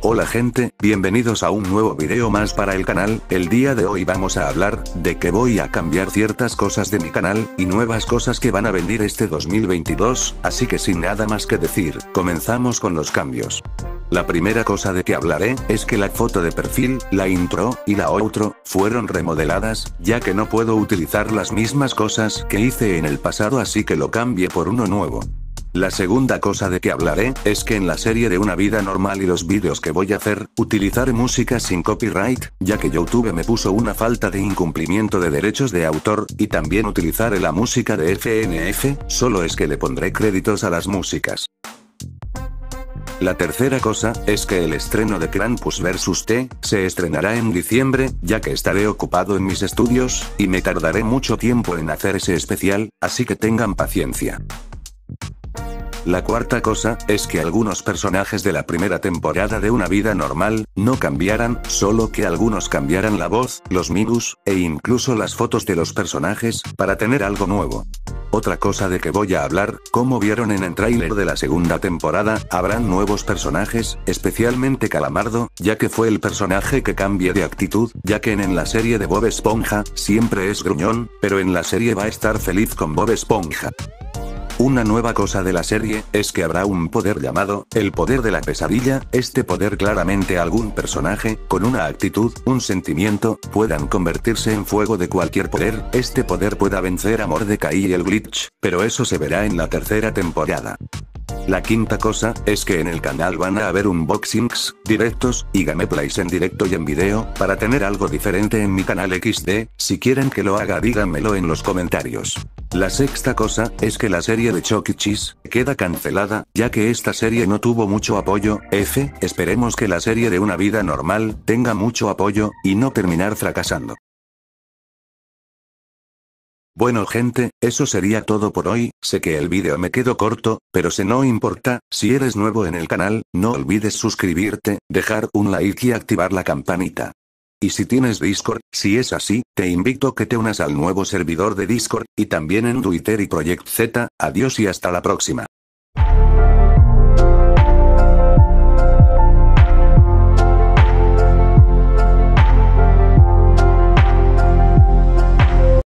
Hola gente, bienvenidos a un nuevo video más para el canal, el día de hoy vamos a hablar, de que voy a cambiar ciertas cosas de mi canal, y nuevas cosas que van a venir este 2022, así que sin nada más que decir, comenzamos con los cambios. La primera cosa de que hablaré, es que la foto de perfil, la intro, y la outro, fueron remodeladas, ya que no puedo utilizar las mismas cosas que hice en el pasado así que lo cambie por uno nuevo. La segunda cosa de que hablaré, es que en la serie de una vida normal y los vídeos que voy a hacer, utilizaré música sin copyright, ya que YouTube me puso una falta de incumplimiento de derechos de autor, y también utilizaré la música de FNF, solo es que le pondré créditos a las músicas. La tercera cosa, es que el estreno de Krampus vs T, se estrenará en diciembre, ya que estaré ocupado en mis estudios, y me tardaré mucho tiempo en hacer ese especial, así que tengan paciencia. La cuarta cosa, es que algunos personajes de la primera temporada de Una Vida Normal, no cambiaran, solo que algunos cambiaran la voz, los minus, e incluso las fotos de los personajes, para tener algo nuevo. Otra cosa de que voy a hablar, como vieron en el tráiler de la segunda temporada, habrán nuevos personajes, especialmente Calamardo, ya que fue el personaje que cambie de actitud, ya que en la serie de Bob Esponja, siempre es gruñón, pero en la serie va a estar feliz con Bob Esponja. Una nueva cosa de la serie, es que habrá un poder llamado, el poder de la pesadilla, este poder claramente algún personaje, con una actitud, un sentimiento, puedan convertirse en fuego de cualquier poder, este poder pueda vencer a Mordecai y el Glitch, pero eso se verá en la tercera temporada. La quinta cosa, es que en el canal van a haber unboxings, directos, y gameplays en directo y en video, para tener algo diferente en mi canal XD, si quieren que lo haga díganmelo en los comentarios. La sexta cosa, es que la serie de Chucky Cheese, queda cancelada, ya que esta serie no tuvo mucho apoyo, F, esperemos que la serie de una vida normal, tenga mucho apoyo, y no terminar fracasando. Bueno gente, eso sería todo por hoy, sé que el vídeo me quedó corto, pero se no importa, si eres nuevo en el canal, no olvides suscribirte, dejar un like y activar la campanita. Y si tienes Discord, si es así, te invito que te unas al nuevo servidor de Discord, y también en Twitter y Project Z, adiós y hasta la próxima.